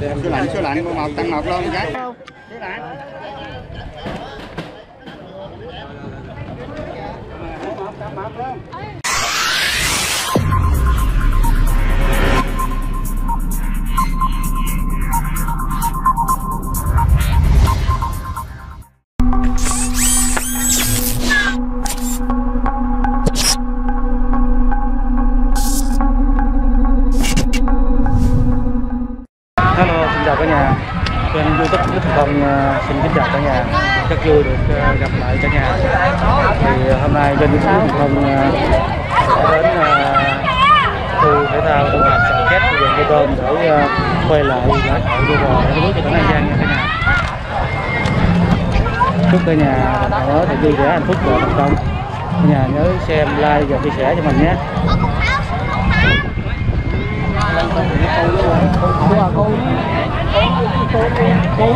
lên số lạnh mua một tăng một luôn cái số lạnh tăng một luôn vui vẻ, hạnh phúc và thành công. Nhà nhớ xem like và chia sẻ cho mình nhé. đây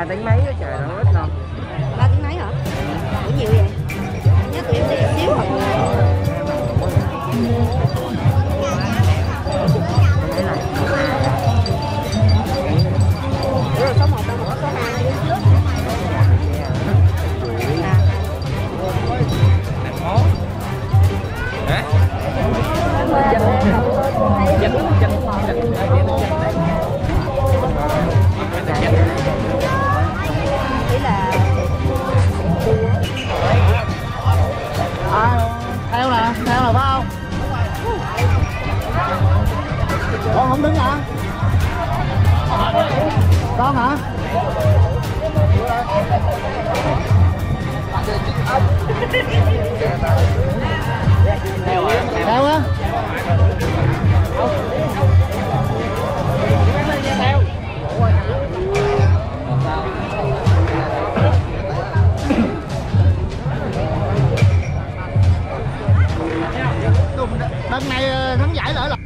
ba tiếng mấy đó trời đâu ít đâu ba tiếng mấy hả ngủ nhiều vậy nhớ tụi em đi xíu rồi số một đâu một số hai đi trước chỉ con không đứng hả? Con hả? Theo á. Đợt này ờ, thắng giải lỡ rồi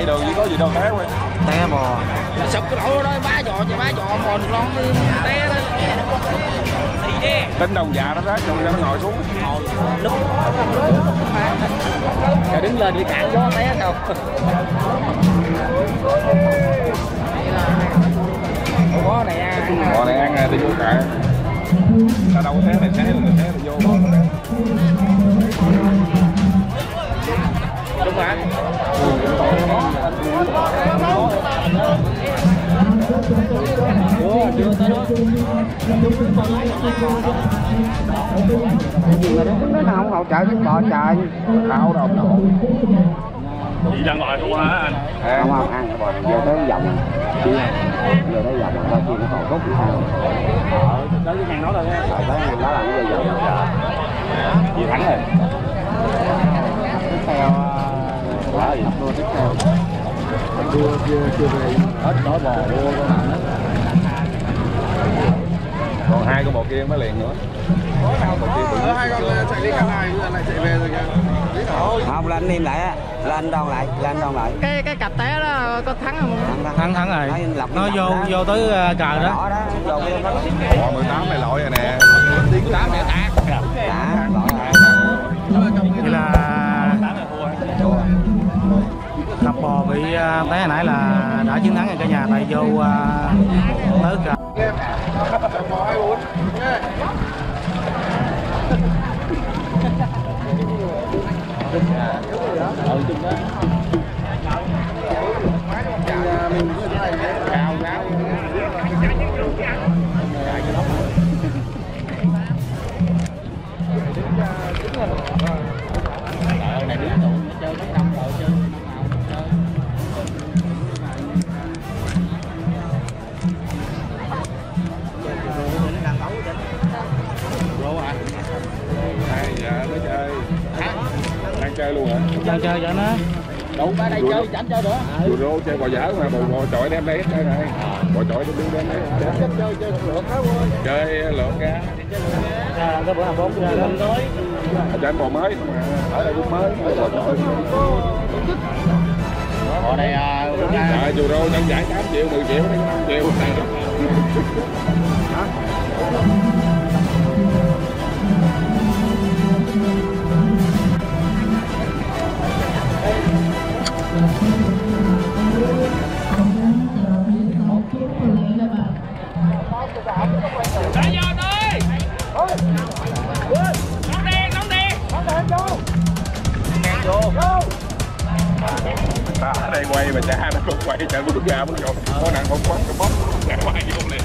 chạy đường gì có gì đâu té quá. Té bò. Sụp cái lỗ đó bá giò chị bá giò mòn lon té đó. Tính đồng dạ, dạ nó rớt xong ra ngồi xuống. Lúc rồi đứng lên bị cản gió té đâu. Bó này ăn à? bó này ăn à, thì vô cả ta đâu có thế này thế là thế là vô quá chưa tới đó Nó không hỗ trợ giúp bò trời Tạo đồ đồ Chị đang ngồi thua hả anh? À, không không, ăn bò giờ tới vòng Chị Giờ tới vòng, tao kia nó còn rút gì sao Ờ, tới cái hàng đó rồi Ờ, tới hàng đó là nó vô vòng Chị thắng rồi quá gì đua tiếp theo đua chưa chưa về Hết nói bò đua con bạn Còn hai con bò kia mới liền nữa. Ờ, hai con chạy đi cả này giờ lại chạy về rồi kìa. Không lên im lại á. Lên đòn lại lên đòn lại. Cái cái cặp té đó có thắng không? Thắng thắng rồi. Nó lọc Nó lọc vô đó. vô tới ờ, cờ đó. Đó Bò 18 này lội rồi nè. tiếng tám để tạt đã bò bị à, té hồi nãy là đã chiến thắng cả nhà tại vô à, ờ, tới cờ Bò 24 Cao chơi chơi cho nó Đâu ba đây chơi chẳng chơi nữa Vừa rô chơi bò dở mà bò, bò chọi đem đây hết đây này. Bò chọi đem đem đây. chơi chơi hết rồi Chơi lượt ra. ra cái bữa nào bốn ra đó Cho anh bò mới. Ở đây cũng mới. Bò chọi. ở đây à, Trời dù rô nhân giải 8 triệu, 10 triệu, 5 triệu này. Ta ở đây quay mà cha nó không quay cha bước ra bước rồi có nặng không quán nó bóp ngã quay vô liền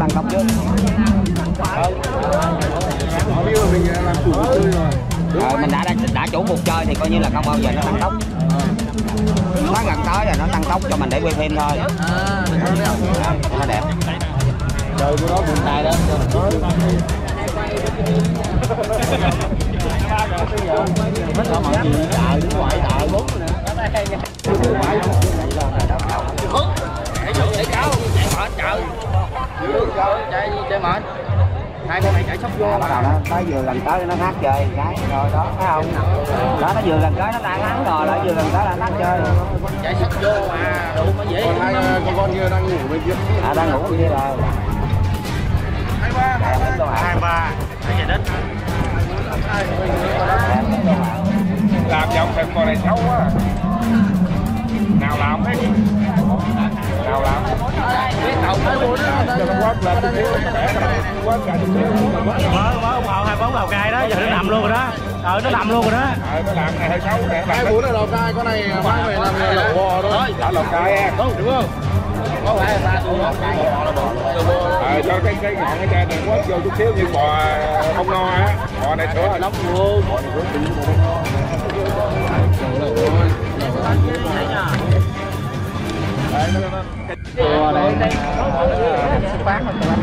đẳng cấp chưa mình làm chủ chơi rồi Ờ, mình đã, đã đã chủ cuộc chơi thì coi như là không bao giờ nó tăng tốc. Nó gần tới rồi nó tăng tốc cho mình để quay phim thôi. Đó, cho nó đẹp. trời của nó buồn tay đó hết mọi gì trời đứng ngoài trời bốn nữa để để chạy mệt trời chạy chạy mệt hai con này chạy sắp vô mà nó vừa lần tới nó hát chơi cái rồi đó, thấy không? Đó, nó vừa lần tới nó đang thắng rồi, lại vừa lần tới là nó hát chơi. Chạy sắp vô mà đủ mới dễ Còn hai con con kia đang ngủ bên kia à đang ngủ bên kia rồi. Hai ba hai ba ở về đất làm giọng thằng con này xấu quá. Nào làm hết. Mới. Mới ông hậu hai bóng lào cai đó giờ nó nằm luôn rồi đó. Ờ nó nằm luôn rồi đó. Ờ nó làm này hơi xấu nè Hai làm bốn là lò cai, con này mang về làm lẩu bò thôi. Đã lồng cay em. Đúng không? có phải ba tôi không chạy bò là bò ờ cho cái cái ngọn cái chai này quát vô chút xíu như bò không no á. Bò này sữa. Nóng luôn. Bò này sữa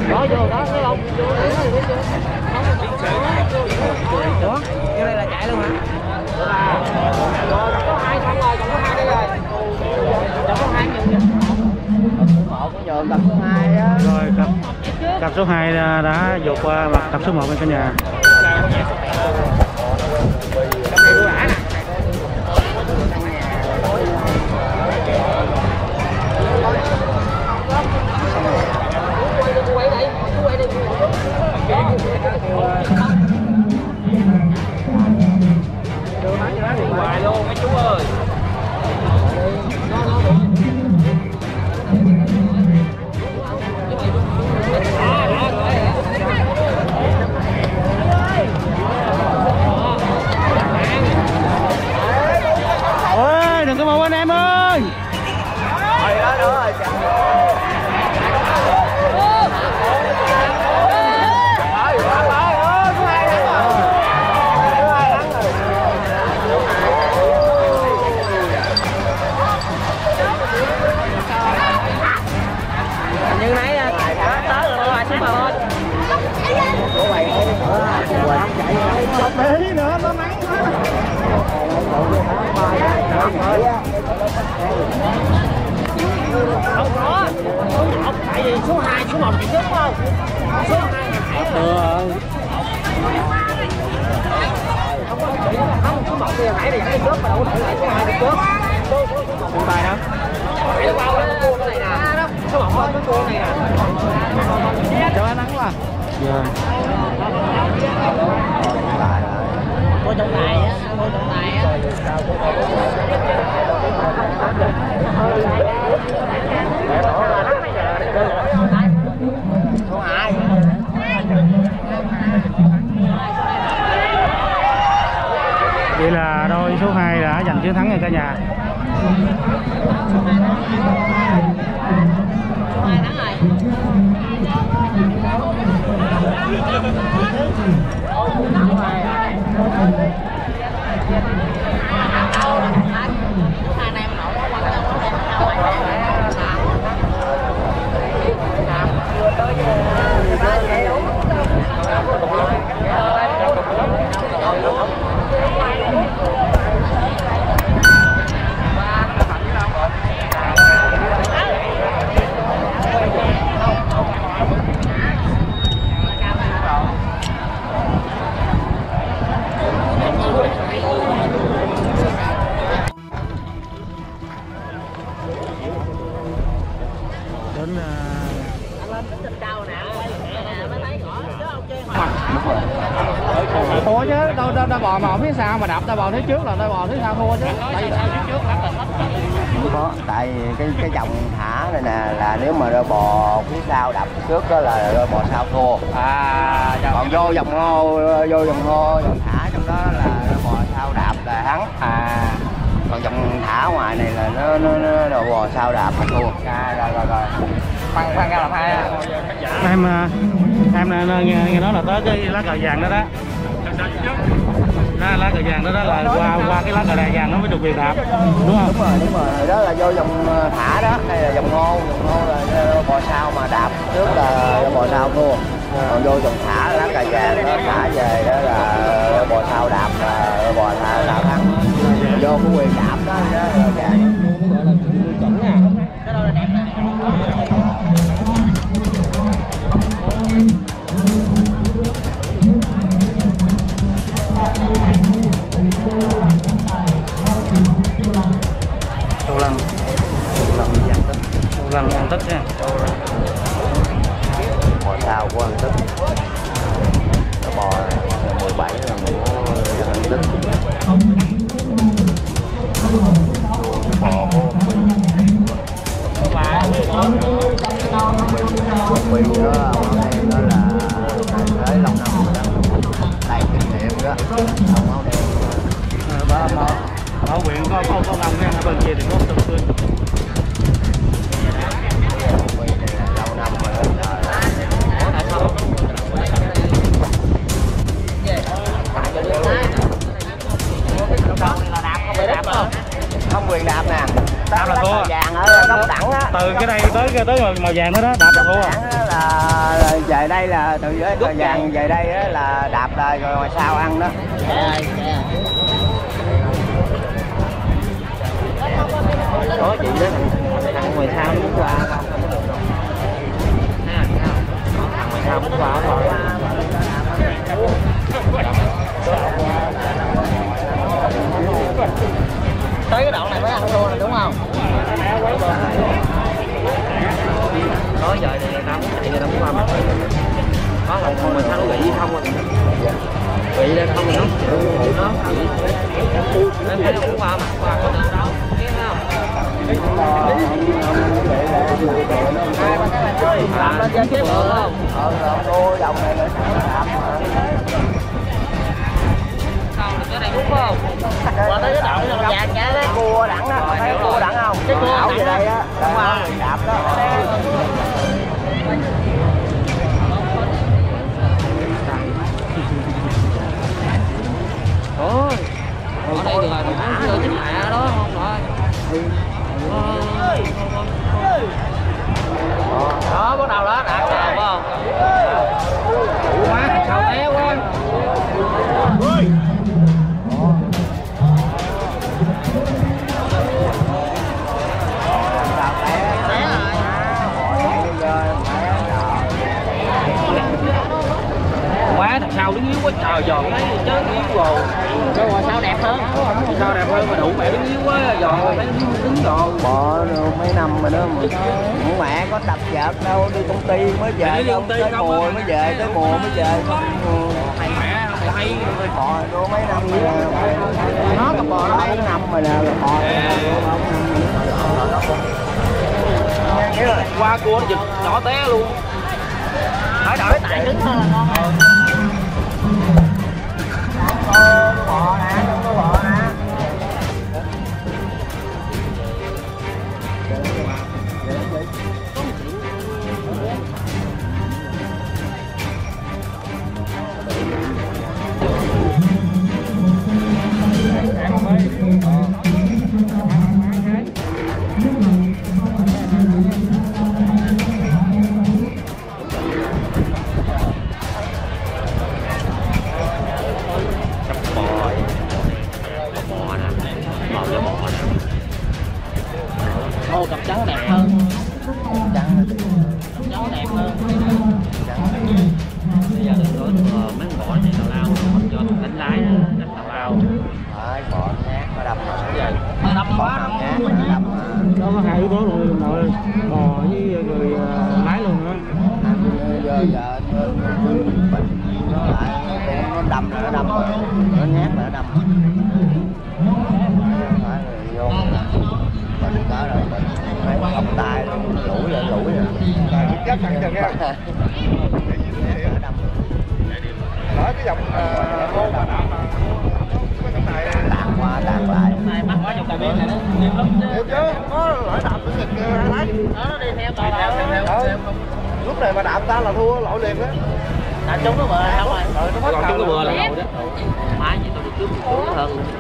đó vô đó cái không Ủa? Cái đây là chạy luôn hả? có hai xong rồi còn có hai đây rồi còn có hai nhiều một tập số hai á rồi cặp số 2 đã, đã vượt qua mặt cặp số 1 bên cả nhà vì số 2, số 1 thì trước không? Số 2 là hải rồi. Không có không số 1 thì hải thì hải trước mà đâu có thể lại số 2 thì trước. Con tay đó. hải nó bao cái cua này nè. Số 1 thôi cái cua này nè. Cho nó nắng quá. Dạ. Mà đập ta bò phía trước là ta bò phía sau thua chứ. Tại vì không có tại vì cái cái dòng thả này nè là nếu mà đôi bò phía sau đập trước đó là đôi bò sau thua. À còn vô dòng hô vô dòng hô dòng thả trong đó là đôi bò sau đạp là thắng. À. Còn dòng thả ngoài này là nó nó, nó đôi bò sau đạp là thua. À rồi rồi rồi. Khoan khoan ra làm hai à. em em nghe, nghe nói là tới cái lá cờ vàng đó đó lá cờ vàng đó đó là qua qua cái lá cờ đài vàng nó mới được quyền đạp đúng không? đúng rồi đúng rồi. Đó là vô dòng ờ, thả đó hay là dòng hô dòng hô là đôi bò sau mà đạp trước là bò sau thua. Còn vô dòng thả lá cà vàng nó thả về đó là bò sau đạp là bò sau đạp thắng vô cái quyền đạp đó đó là vàng lần ăn tức nha. Bò sau của anh tức nó bò 17 là của anh tức bò của Quỳ đó, em đó là tới lâu năm rồi đó Đầy kinh nghiệm đó Ông áo đen ở huyện có có có ngầm nha bên kia thì có thường xuyên quyền đạp nè. Đạp là thua. vàng ở góc đẳng á. từ cái đây tới cái tới màu, màu vàng đó đó đạp là thua. Là, về đây là từ dưới cờ vàng về đây á là đạp lại rồi ngoài sau ăn đó. Có chị đó. Thằng ngoài sau muốn qua. Không thằng ngoài sau muốn qua không tới cái đoạn này mới ăn thua này đúng không? Nói giờ thì tao muốn chạy người ta muốn qua mặt có là không mình thắng nó bị không à? rồi bị lên không thì nó nó em thấy nó cũng qua mặt, qua có được đâu biết không? Làm lên trên cái được không ờ rồi cô dòng này nữa làm sau là cái này đúng không? Qua tới cái đoạn là vàng nhá đấy cua đẳng đó. Thấy cua đẳng không? Cái cua đẳng về đây á Đúng rồi. đạp đó. Ôi ở đây được rồi mình cũng đưa chính mẹ đó không rồi đó bắt đầu đó đạt rồi phải không? Quá sao té quá Ờ giòn thấy chứ yếu rồi. Đâu mà sao đẹp hơn? Sao đẹp hơn mà đủ mẹ đứng yếu quá Giòn thấy nó cứng rồi. Bỏ mấy năm rồi đó. Mà mẹ có tập vợt đâu đi công ty mới về công ty tới mùa mới về tới mùa mới về. Mẹ hay. Bò đua mấy năm rồi nó có bò nó mấy năm rồi nè là bò Qua cua nó giật nhỏ té luôn. Hỏi đổi tại cứng hơn là ngon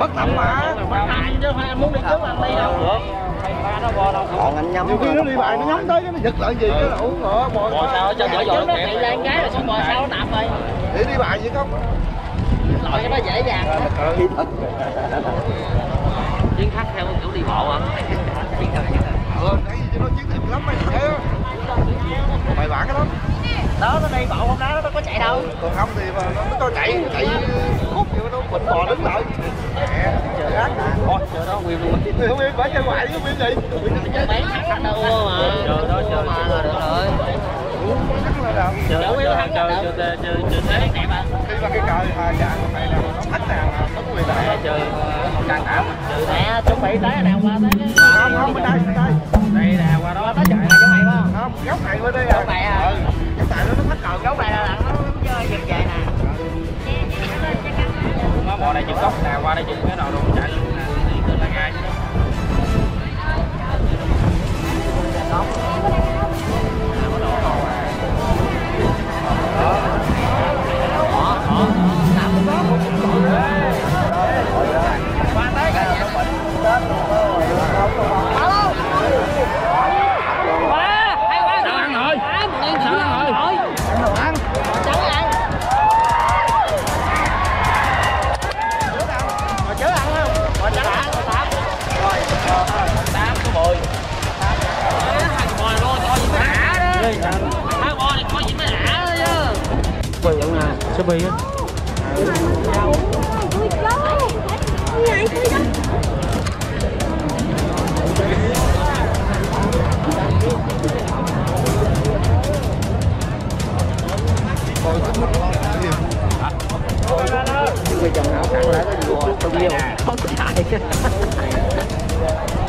bất tầm mà. Chứ muốn đi trước ăn đi đâu được nó còn anh nhắm nhiều khi nó đi bài nó nhắm tới cái nó giật lại gì cái đủ ngựa bò Bò sao cho giỏi nó chạy lên cái rồi xuống bò sao nó nạp rồi. Để đi bài gì không? Lội cho nó dễ dàng. Chiến khách theo kiểu đi bộ à ờ cái gì cho nó chiến thuật lắm mày thấy bài bản cái lắm Đó nó đi bộ không đó nó có chạy đâu. Còn không thì mà nó nó cho chạy chạy khúc vậy nó bệnh bò đứng lại Thôi chờ đó nguyên luôn không biết phải chơi ngoại chứ biết gì. Thằng thằng đâu mà chờ đó chờ mà được rồi. Chờ Nguyên thắng chờ chờ chờ chờ chờ thế đẹp à khi mà cái cờ mà dạng này là nó thách nào mà nó có quyền đại Chờ càng ảo Nè chuẩn bị tới nào qua tới không không bên đây bên đây. Đây nè qua đó. Tới chạy. Cái mày không? Không góc này bên đây à. Góc này à? ừ góc này nó thách cờ. Góc này là nó giật chạy qua đây bò chụp góc nè qua đây chụp cái đầu luôn chạy luôn nè đi từ là ngay đó, đó, đó, đó. Số bi á. Bây giờ áo cắt lại nó vừa tung nhiều không chạy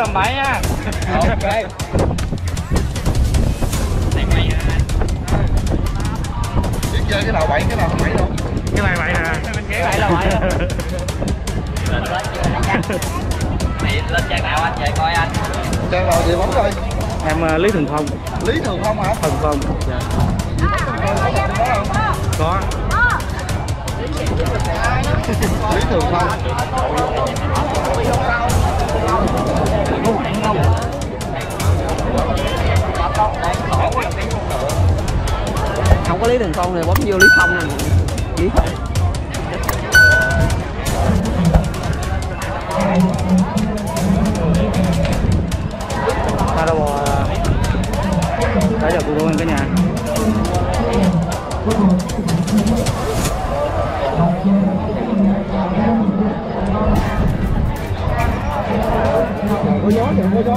làm bậy nha. Ok. Này chơi cái nào bậy cái nào bậy đâu cái này bậy nè cái bậy là bậy lên lên mày lên trang nào anh? Về coi anh. Trang nào thì bóng coi. Em uh, lý thường phong. Lý Thường Phong hả? thường phong. Dạ. có. Lý Thường Phong không có lý đường con này, bấm vô lý không nè. Lý không ta đâu bò đã ờ, giờ cuộc đua nha cả nhà. Có gió thì có gió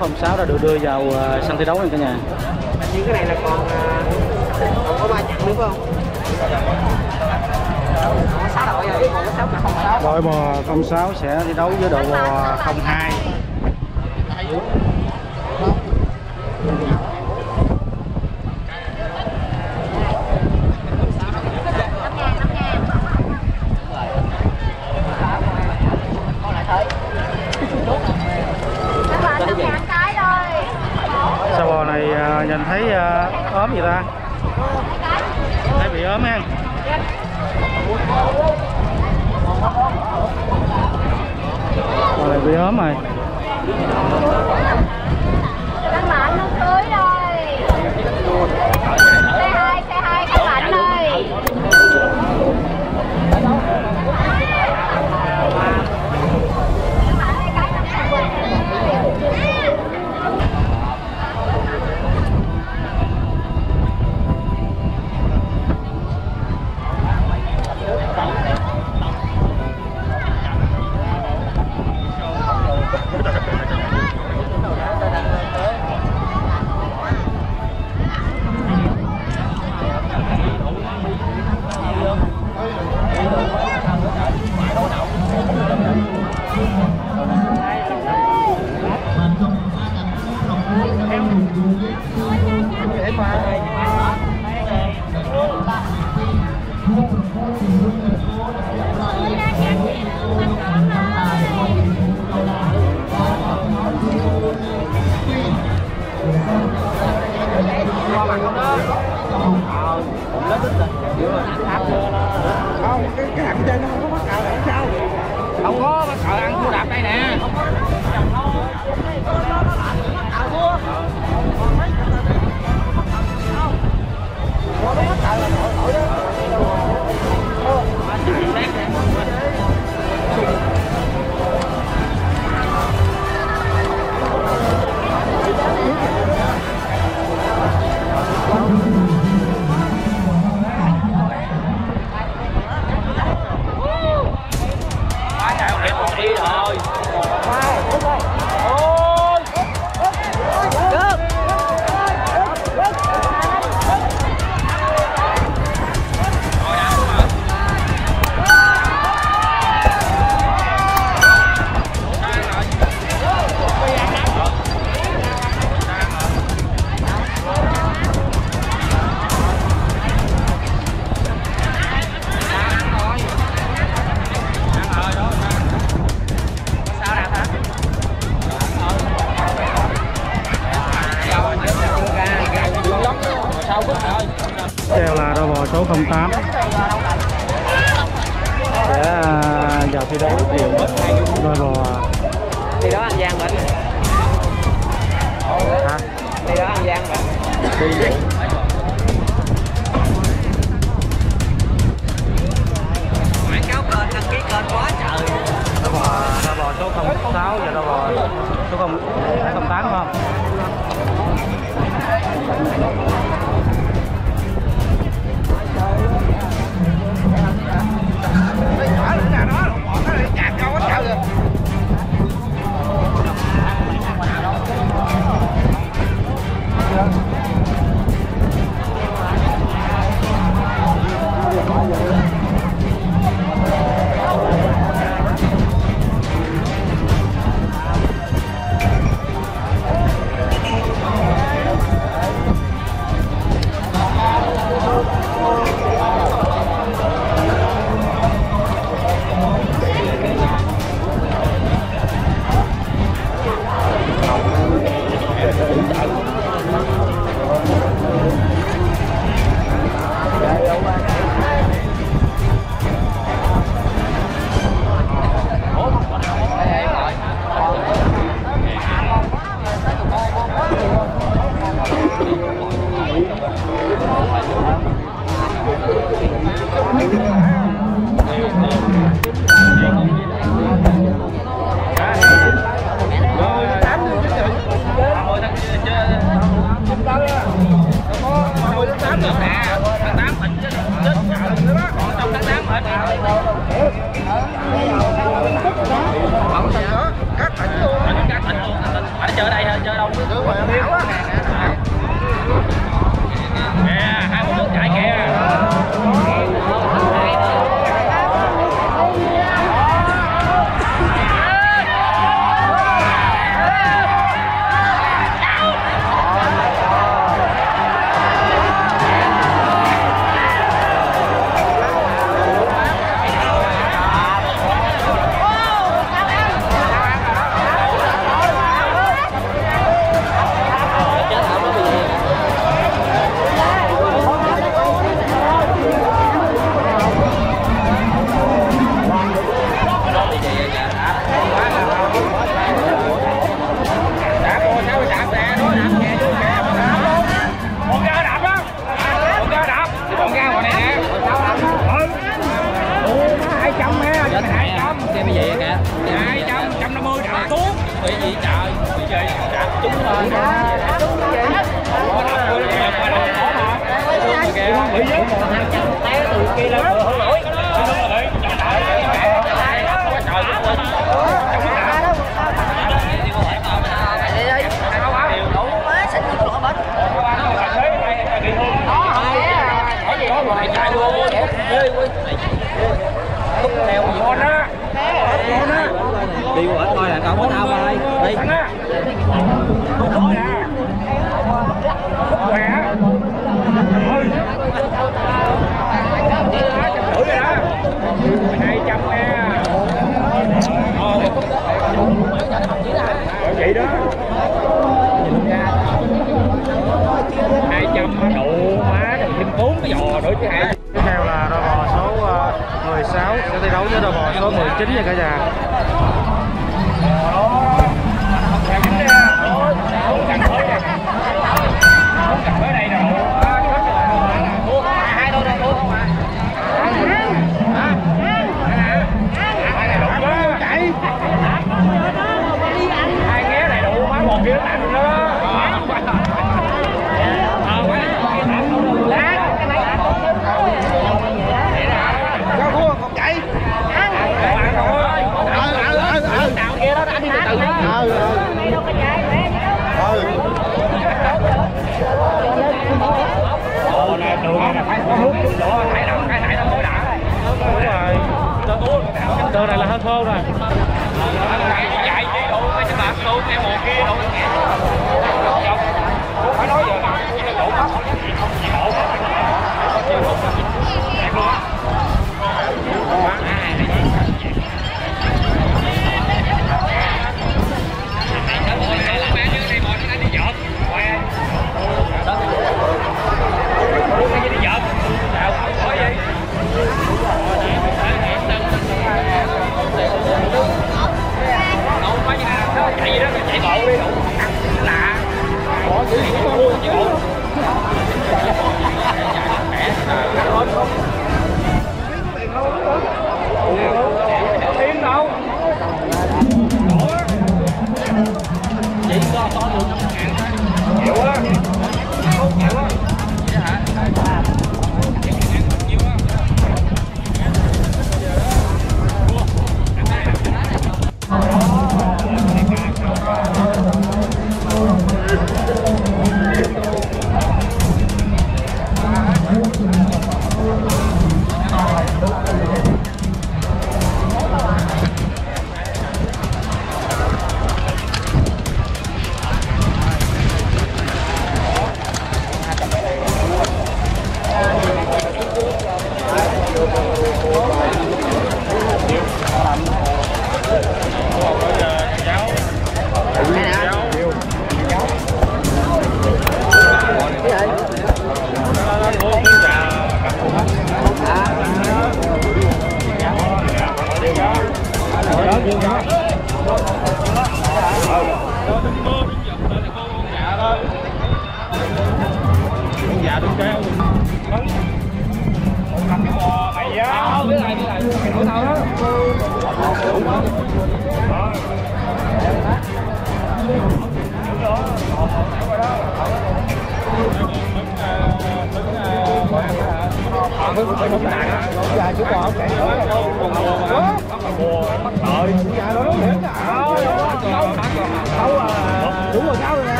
06 đã được đưa vào ờ, sân thi đấu nha cả nhà. Như cái này là còn ờ, còn có ba trận nữa không? Đội bò 06 sẽ thi đấu với đội bò 02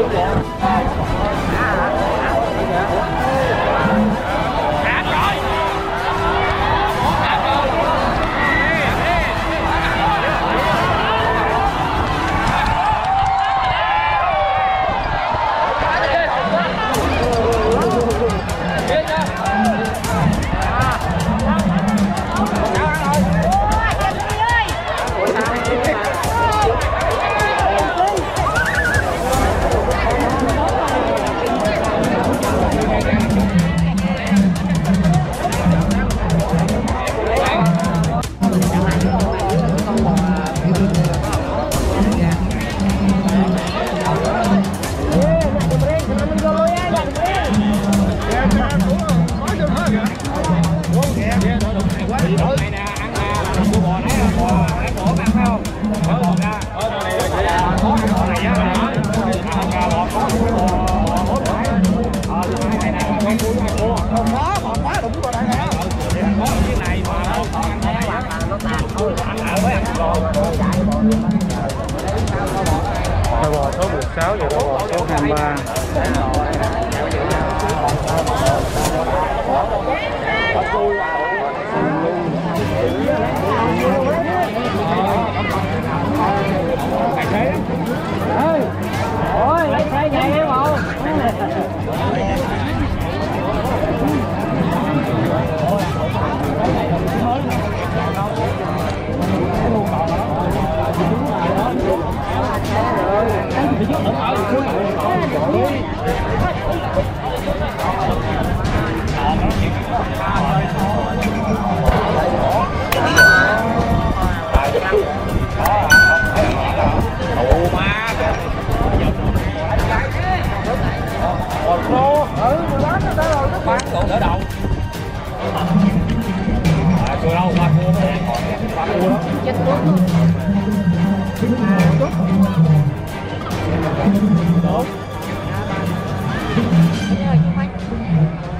Amen.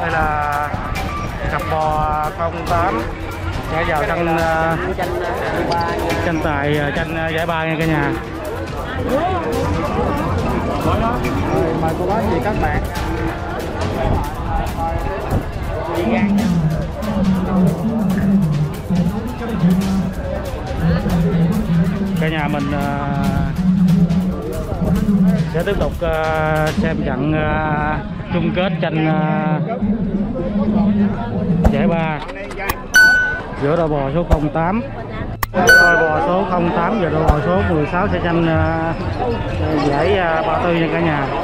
đây là cặp bò công tám. Sẽ vào ờ, tranh ờ, tranh tại tranh giải ba nha cả nhà. Mời cô bác gì các bạn cả nhà mình à, sẽ tiếp tục à, xem trận à, chung kết tranh giải ba. Giữa đội bò số 08 đội bò số 08 và đội bò số 16 sẽ tranh giải ba tư nha cả nhà.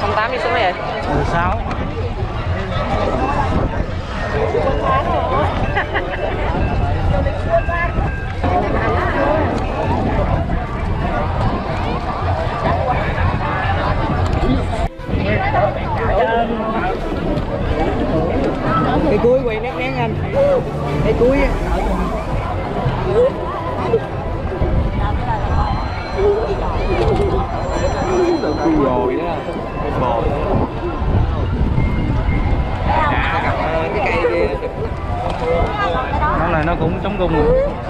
Không tám đi xuống vậy mười sáu. Cái cuối quay nét nén anh. Cái cuối nó cũng chống rung.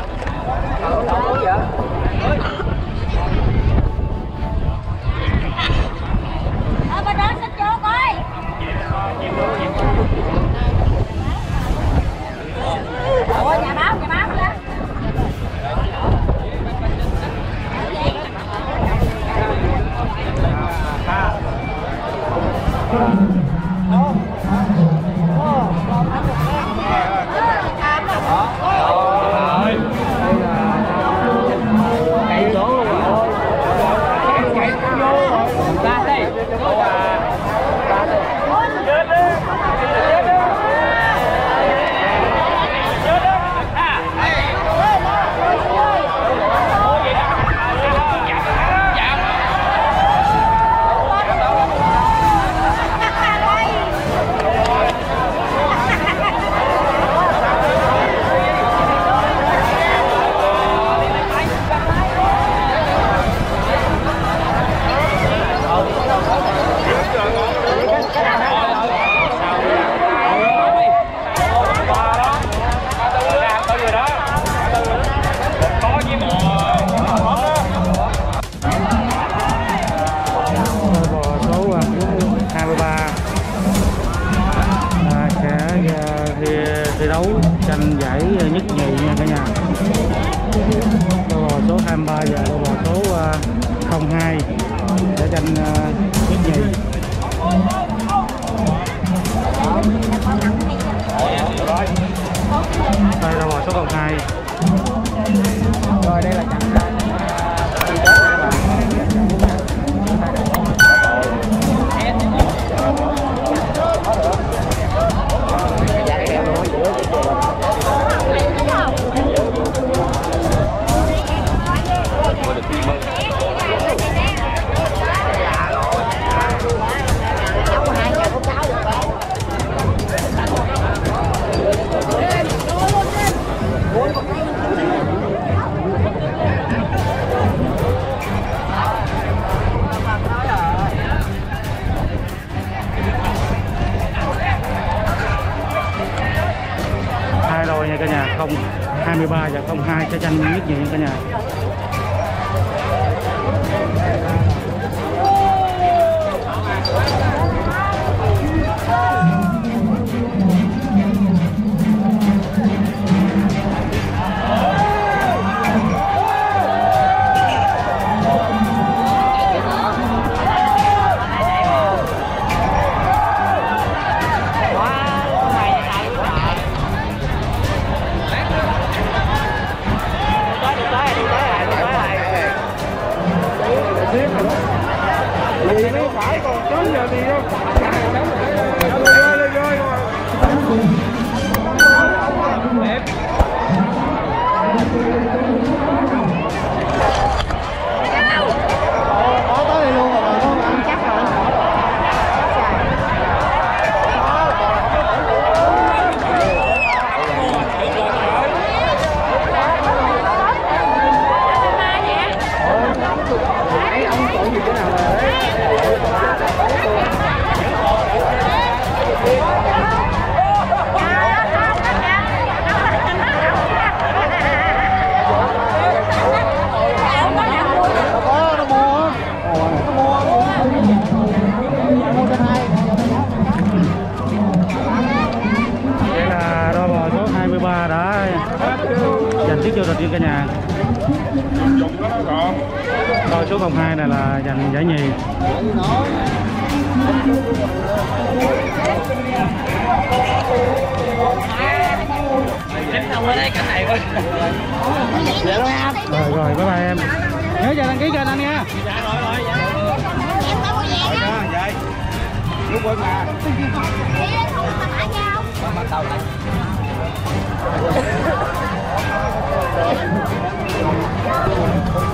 quên mà.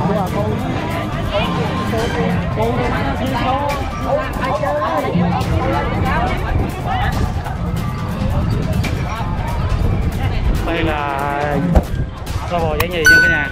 Bây giờ cô Cô Đây là Lobo giải nhì nha cả nhà.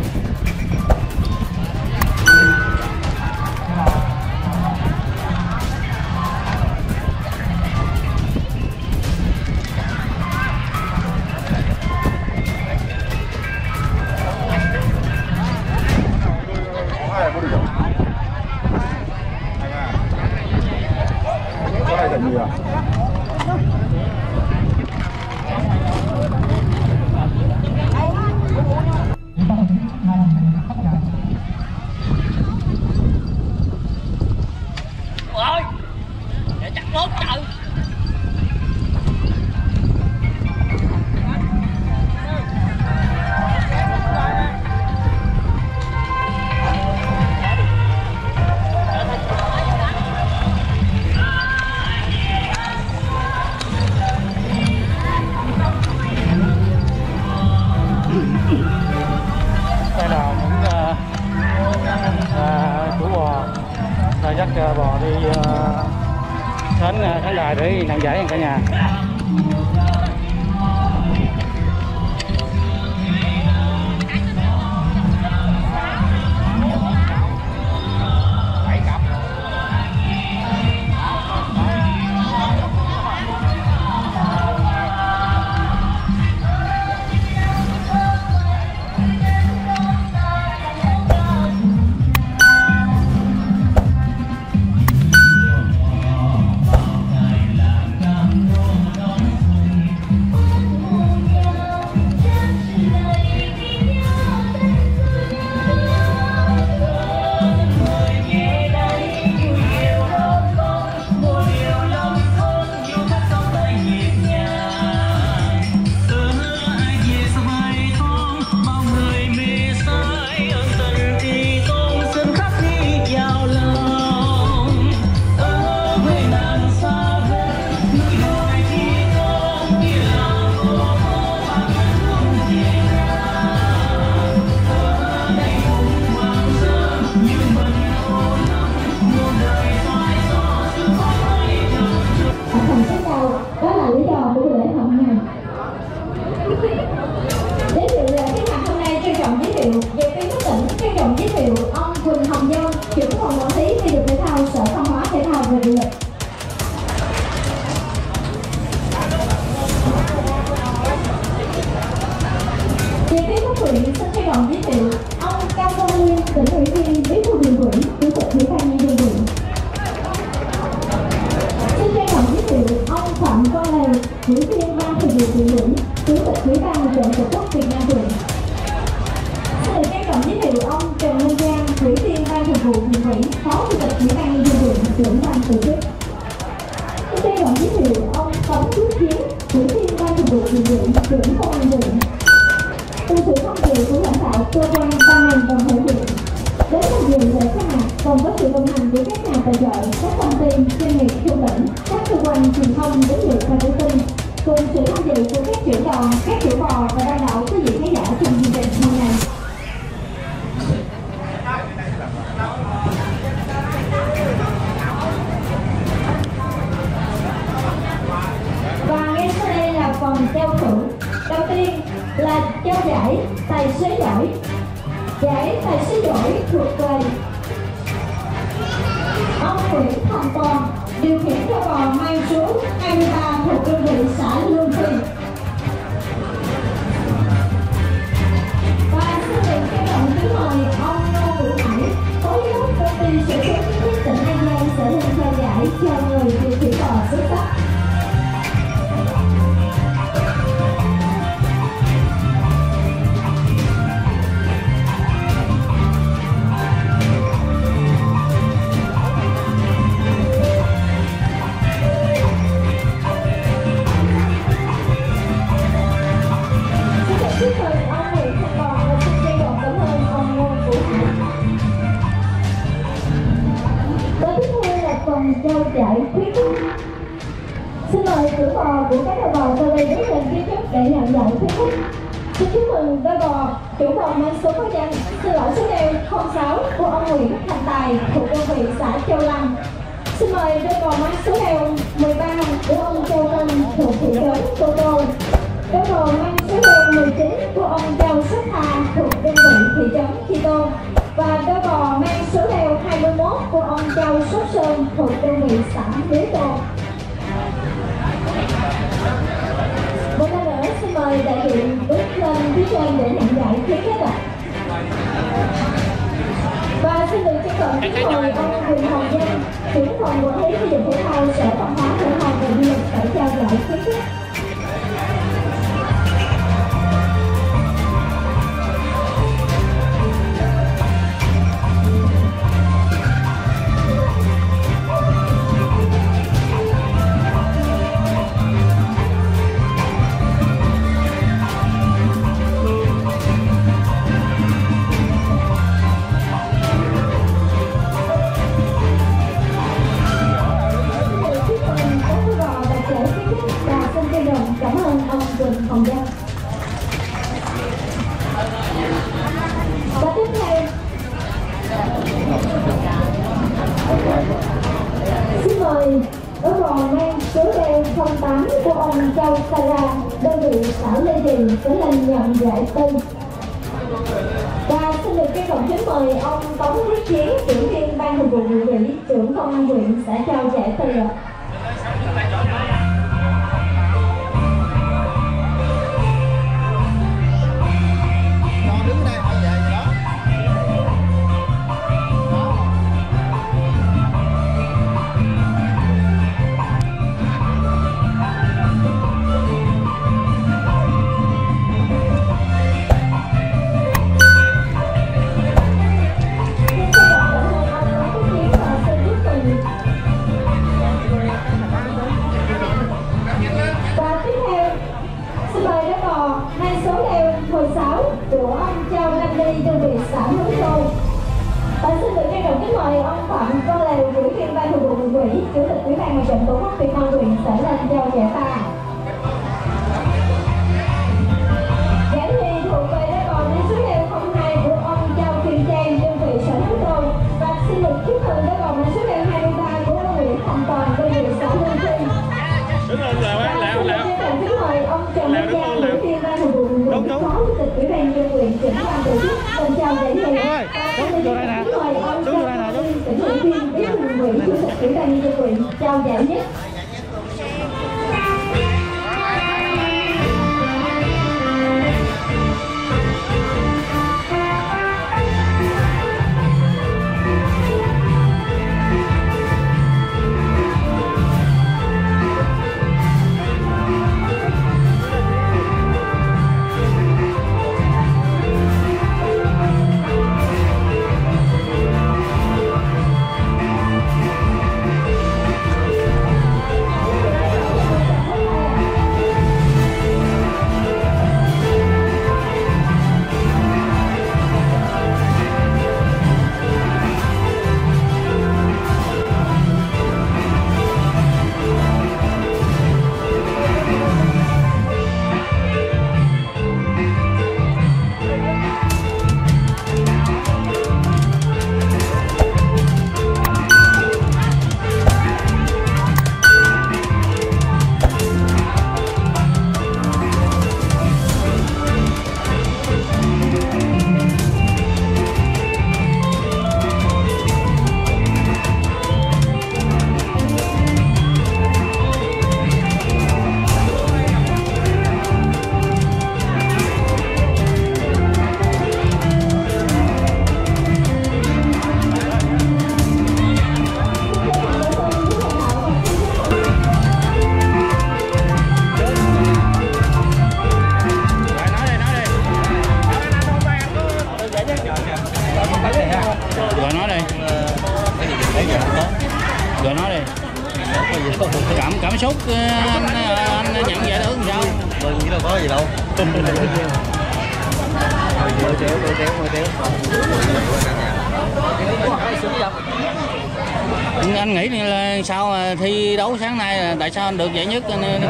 Sao anh được giải nhất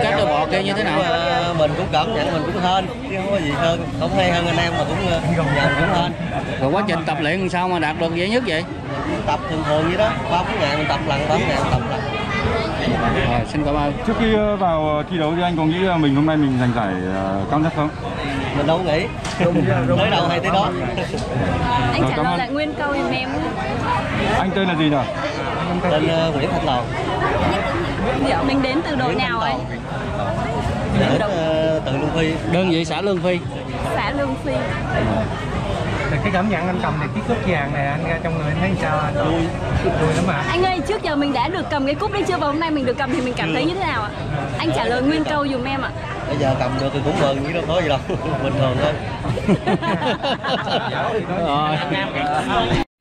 các đội bò kia như thế nào? Ờ, mình cũng cảm nhận mình cũng hơn chứ không có gì hơn không hay hơn anh em mà cũng ờ, nhận cũng hơn rồi quá trình tập luyện sao mà đạt được giải nhất vậy? Tập thường thường vậy đó ba bốn ngày mình tập lần ba ngày mình tập lần. Rồi xin cảm ơn. Trước khi ờ, vào thi đấu thì anh có nghĩ là mình hôm nay mình giành giải cao nhất không? mình đâu nghĩ. Tới đâu hay tới đó. Anh trả lời lại nguyên câu giùm em Anh tên là gì nhỉ? tên Nguyễn Thanh Dạ, mình đến từ đội nào ấy đến ờ, từ Lương Phi. Đơn vị xã Lương Phi. Xã Lương Phi. Cái cảm nhận anh cầm được chiếc cúp vàng này anh ra trong người anh thấy sao? Anh vui. Vui lắm à anh ơi trước giờ mình đã được cầm cái cúp đấy chưa và hôm nay mình được cầm thì mình cảm thấy như thế nào ạ? Anh trả lời nguyên câu giùm em ạ. Bây giờ cầm được thì cũng mừng chứ đâu có gì đâu. Bình thường thôi.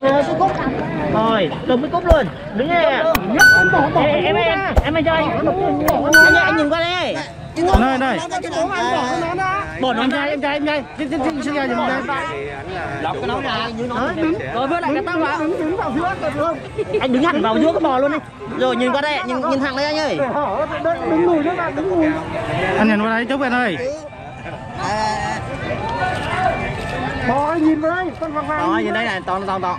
Rồi Thôi, cầm cái cúp luôn. Đứng nghe. Ê, em em em em chơi. Anh ơi, anh nhìn qua đây. nơi nơi Bỏ nó em trai, em trai, em trai. Xin xin xin xin ra giùm đây. Rồi vươn lại cái tóc vào. Anh đứng hẳn vào giữa cái bò luôn đi. Rồi nhìn qua đây, nhìn nhìn thẳng đây anh ơi. anh nhìn qua đây chút anh ơi Rồi nhìn đây này, to to to.